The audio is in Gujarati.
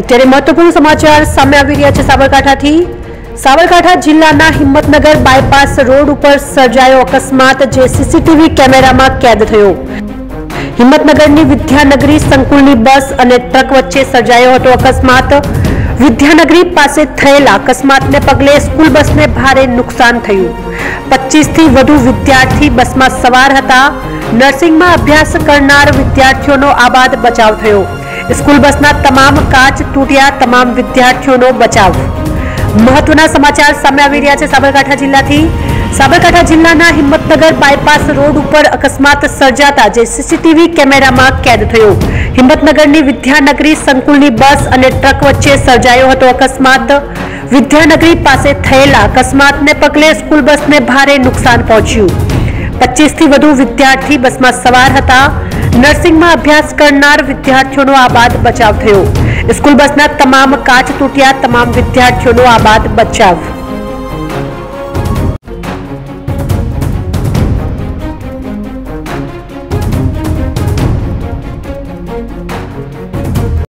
અત્યારે મહત્વપૂર્ણ સમાચાર સામે આવી રહ્યા છે સાબરકાંઠાથી. સાબરકાંઠા જિલ્લાના હિંમતનગર બાયપાસ રોડ ઉપર સર્જાયો અકસ્માત જે સીસીટીવી કેમેરામાં કેદ થયો. હિંમતનગરની વિદ્યાનગરી સંકુલની બસ અને ટ્રક વચ્ચે સર્જાયો હતો અકસ્માત. વિદ્યાનગરી પાસે થયેલા અકસ્માતને પગલે સ્કૂલ બસને ભારે નુકસાન થયું. પચીસથી વધુ વિદ્યાર્થી બસમાં સવાર હતા. નર્સિંગમાં અભ્યાસ કરનાર વિદ્યાર્થીઓનો આબાદ બચાવ થયો. સ્કૂલ બસના તમામ કાચ તૂટ્યા, તમામ વિદ્યાર્થીઓનો બચાવ. મહત્વના સમાચાર સામે આવી રહ્યા છે સાબરકાંઠા જિલ્લાથી. સાબરકાંઠા જિલ્લાના હિંમતનગર બાયપાસ રોડ ઉપર અકસ્માત સર્જાતા જે સીસીટીવી કેમેરામાં કેદ થયો. હિંમતનગરની વિદ્યાનગરી સંકુલની બસ અને ટ્રક વચ્ચે સર્જાયો હતો અકસ્માત. વિદ્યાનગરી પાસે થયેલા અકસ્માતને પગલે સ્કૂલ બસને ભારે નુકસાન પહોંચ્યું. પચીસથી વધુ વિદ્યાર્થી બસમાં સવાર હતા. નર્સિંગમાં અભ્યાસ કરનાર વિદ્યાર્થીઓનો આબાદ બચાવ થયો. સ્કૂલ બસના તમામ કાચ તૂટ્યા, તમામ વિદ્યાર્થીઓનો આબાદ બચાવ.